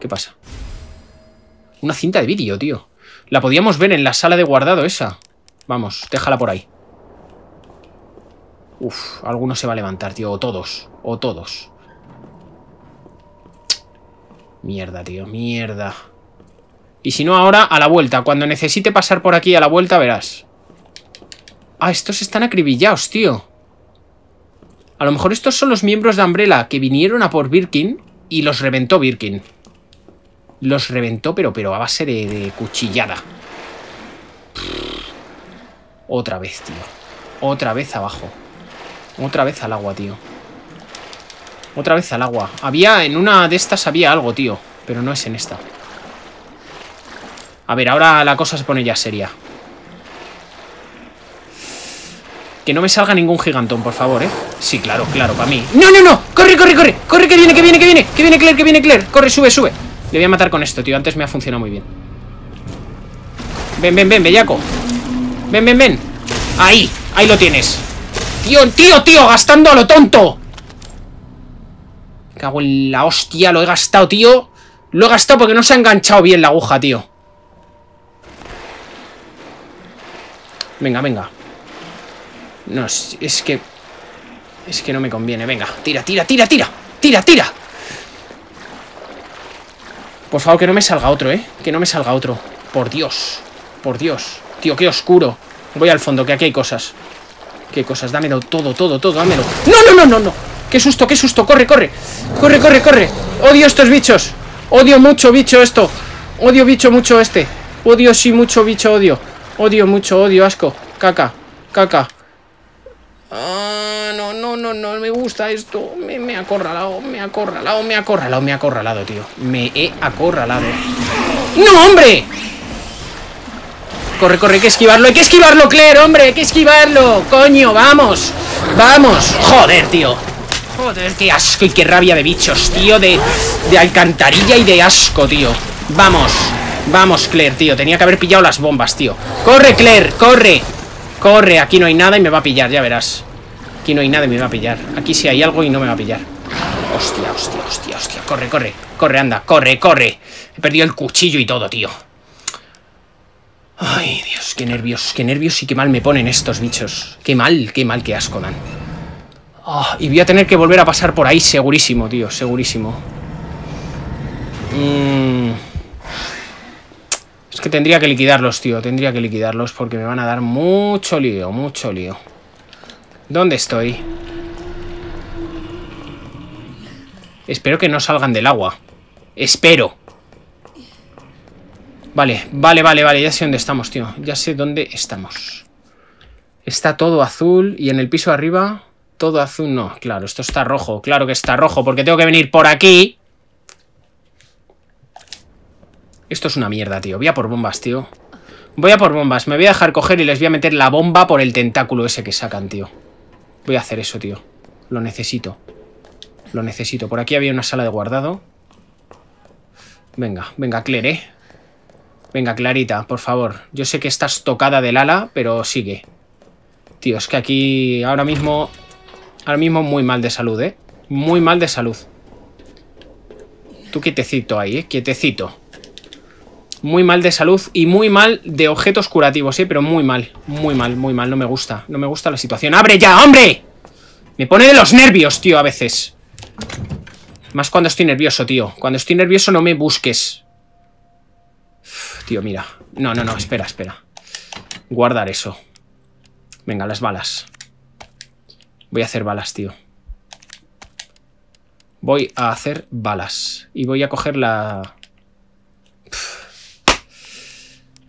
¿Qué pasa? Una cinta de vídeo, tío. La podíamos ver en la sala de guardado esa. Vamos, déjala por ahí. Uf, alguno se va a levantar, tío. O todos. O todos. Mierda, tío. Mierda. Y si no, ahora a la vuelta. Cuando necesite pasar por aquí a la vuelta, verás. Ah, estos están acribillados, tío. A lo mejor estos son los miembros de Umbrella que vinieron a por Birkin y los reventó Birkin. Los reventó, pero, pero a base de, cuchillada. Otra vez, tío. Otra vez abajo. Otra vez al agua, tío. Otra vez al agua. Había, en una de estas había algo, tío. Pero no es en esta. A ver, ahora la cosa se pone ya seria. Que no me salga ningún gigantón, por favor, ¿eh? Sí, claro, claro, para mí ¡No, no, no! ¡Corre, corre, corre! ¡Corre, que viene, que viene, que viene! ¡Que viene Claire, que viene Claire! ¡Corre, sube, sube! Le voy a matar con esto, tío Antes me ha funcionado muy bien Ven, ven, ven, bellaco Ven, ven, ven Ahí, ahí lo tienes Tío, tío, tío, gastando a lo tonto Cago en la hostia, lo he gastado, tío Lo he gastado porque no se ha enganchado bien la aguja, tío Venga, venga no, es, que... Es que no me conviene. Venga, tira, tira, tira, tira. Tira, tira. Por favor, que no me salga otro, ¿eh? Que no me salga otro. Por Dios. Por Dios. Tío, qué oscuro. Voy al fondo, que aquí hay cosas. Qué cosas, dámelo todo, todo, todo, dámelo ¡No, no, no, no, no! ¡Qué susto, qué susto! ¡Corre, corre! ¡Corre, corre, corre! ¡Odio estos bichos! ¡Odio mucho bicho esto! ¡Odio bicho mucho este! ¡Odio sí mucho bicho, odio! ¡Odio mucho, odio, asco! ¡Caca! ¡Caca! Ah, no, no, no, no me gusta esto. Me, me acorralado, me ha acorralado, me ha acorralado, me ha acorralado, tío. Me he acorralado. ¡No, hombre! Corre, corre, hay que esquivarlo, hay que esquivarlo, Claire, hombre, hay que esquivarlo. Coño, vamos. Vamos. Joder, tío. Joder, qué asco y qué rabia de bichos, tío. De, de alcantarilla y de asco, tío. Vamos. Vamos, Claire, tío. Tenía que haber pillado las bombas, tío. Corre, Claire, corre. Corre, aquí no hay nada y me va a pillar, ya verás Aquí no hay nada y me va a pillar Aquí sí hay algo y no me va a pillar Hostia, hostia, hostia, hostia Corre, corre, corre, anda, corre, corre He perdido el cuchillo y todo, tío Ay, Dios, qué nervios Qué nervios y qué mal me ponen estos bichos Qué mal, qué mal, qué asco dan ah, Y voy a tener que volver a pasar por ahí Segurísimo, tío, segurísimo Mmm es que tendría que liquidarlos, tío. Tendría que liquidarlos porque me van a dar mucho lío, mucho lío. ¿Dónde estoy? Espero que no salgan del agua. Espero. Vale, vale, vale, vale. Ya sé dónde estamos, tío. Ya sé dónde estamos. Está todo azul y en el piso arriba todo azul. No, claro, esto está rojo. Claro que está rojo porque tengo que venir por aquí Esto es una mierda, tío. Voy a por bombas, tío. Voy a por bombas. Me voy a dejar coger y les voy a meter la bomba por el tentáculo ese que sacan, tío. Voy a hacer eso, tío. Lo necesito. Lo necesito. Por aquí había una sala de guardado. Venga, venga, Claire, ¿eh? Venga, Clarita, por favor. Yo sé que estás tocada del ala, pero sigue. Tío, es que aquí ahora mismo... Ahora mismo muy mal de salud, ¿eh? Muy mal de salud. Tú quietecito ahí, ¿eh? Quietecito. Muy mal de salud y muy mal de objetos curativos, ¿eh? Pero muy mal, muy mal, muy mal. No me gusta, no me gusta la situación. ¡Abre ya, hombre! Me pone de los nervios, tío, a veces. Más cuando estoy nervioso, tío. Cuando estoy nervioso no me busques. Tío, mira. No, no, no, espera, espera. Guardar eso. Venga, las balas. Voy a hacer balas, tío. Voy a hacer balas. Y voy a coger la...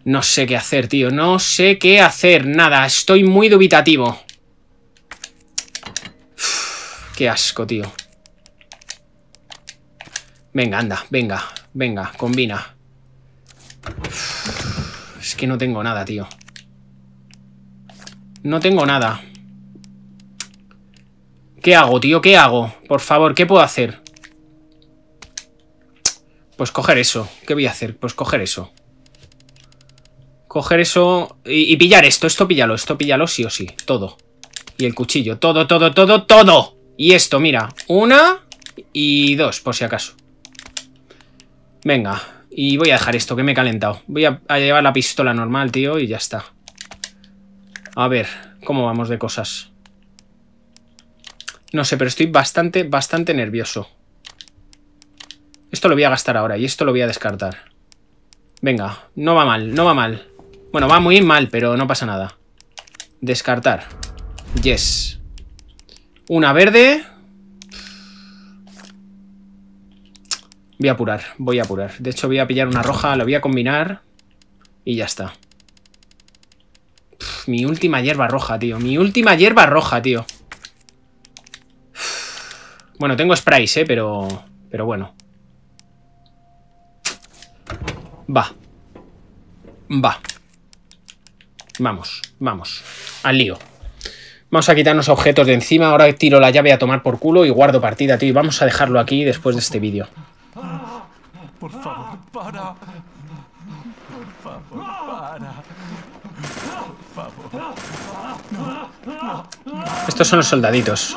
No sé qué hacer, tío. No sé qué hacer. Nada. Estoy muy dubitativo. qué asco, tío. Venga, anda. Venga. Venga. Combina. Es que no tengo nada, tío. No tengo nada. ¿Qué hago, tío? ¿Qué hago? Por favor, ¿qué puedo hacer? Pues coger eso. ¿Qué voy a hacer? Pues coger eso. Coger eso y, pillar esto. Esto píllalo, esto píllalo sí o sí. Todo. Y el cuchillo. Todo, todo, todo, todo. Y esto, mira. Una y dos, por si acaso. Venga. Y voy a dejar esto, que me he calentado. Voy a, llevar la pistola normal, tío, y ya está. A ver, ¿cómo vamos de cosas? No sé, pero estoy bastante, bastante nervioso. Esto lo voy a gastar ahora y esto lo voy a descartar. Venga, no va mal, no va mal. Bueno, va muy mal, pero no pasa nada. Descartar. Yes. Una verde. Voy a apurar, voy a apurar. De hecho, voy a pillar una roja, la voy a combinar. Y ya está. mi última hierba roja, tío. Mi última hierba roja, tío. Bueno, tengo sprays, ¿eh? Pero... Pero bueno. Va. Va. Vamos, vamos. Al lío. Vamos a quitarnos objetos de encima. Ahora tiro la llave a tomar por culo y guardo partida, tío. Y vamos a dejarlo aquí después de este vídeo. Por favor, para. Por favor, para. Estos son los soldaditos.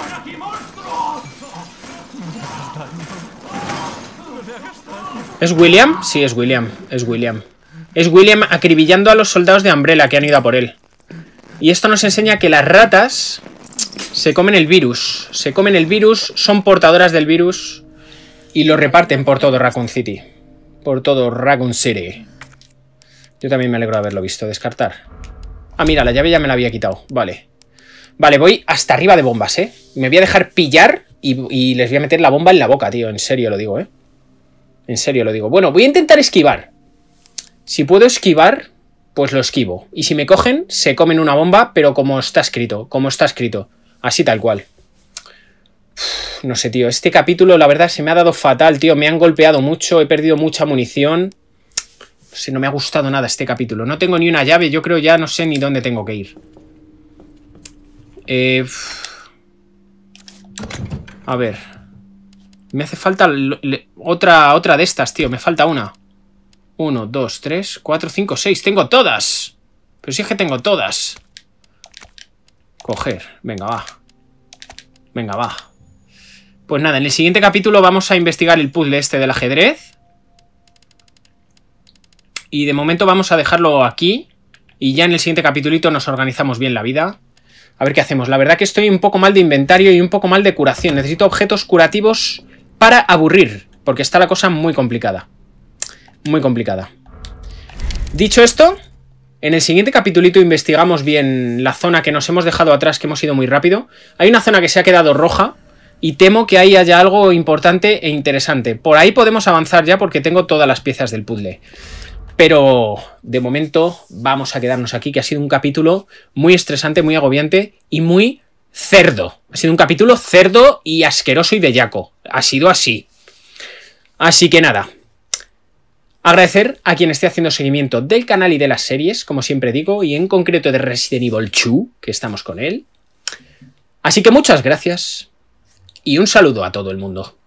¿Es William? Sí, es William. Es William. Es William acribillando a los soldados de Umbrella que han ido a por él. Y esto nos enseña que las ratas se comen el virus. Se comen el virus, son portadoras del virus y lo reparten por todo Raccoon City. Por todo Raccoon City. Yo también me alegro de haberlo visto. Descartar. Ah, mira, la llave ya me la había quitado. Vale. Vale, voy hasta arriba de bombas, ¿eh? Me voy a dejar pillar y, les voy a meter la bomba en la boca, tío. En serio lo digo, ¿eh? En serio lo digo. Bueno, voy a intentar esquivar. Si puedo esquivar, pues lo esquivo. Y si me cogen, se comen una bomba, pero como está escrito, como está escrito. Así tal cual. No sé, tío. Este capítulo, la verdad, se me ha dado fatal, tío. Me han golpeado mucho, he perdido mucha munición. No no me ha gustado nada este capítulo. No tengo ni una llave, yo creo ya no sé ni dónde tengo que ir. Eh, a ver. Me hace falta otra, otra de estas, tío. Me falta una. Uno, dos, tres, cuatro, cinco, seis. ¡Tengo todas! Pero si es que tengo todas. Coger. Venga, va. Venga, va. Pues nada, en el siguiente capítulo vamos a investigar el puzzle este del ajedrez. Y de momento vamos a dejarlo aquí. Y ya en el siguiente capítulito nos organizamos bien la vida. A ver qué hacemos. La verdad que estoy un poco mal de inventario y un poco mal de curación. Necesito objetos curativos para aburrir. Porque está la cosa muy complicada. Muy complicada. Dicho esto, en el siguiente capítulito investigamos bien la zona que nos hemos dejado atrás, que hemos ido muy rápido. Hay una zona que se ha quedado roja y temo que ahí haya algo importante e interesante. Por ahí podemos avanzar ya porque tengo todas las piezas del puzzle. Pero de momento vamos a quedarnos aquí, que ha sido un capítulo muy estresante, muy agobiante y muy cerdo. Ha sido un capítulo cerdo y asqueroso y bellaco. Ha sido así. Así que nada. Agradecer a quien esté haciendo seguimiento del canal y de las series, como siempre digo, y en concreto de Resident Evil 2, que estamos con él. Así que muchas gracias y un saludo a todo el mundo.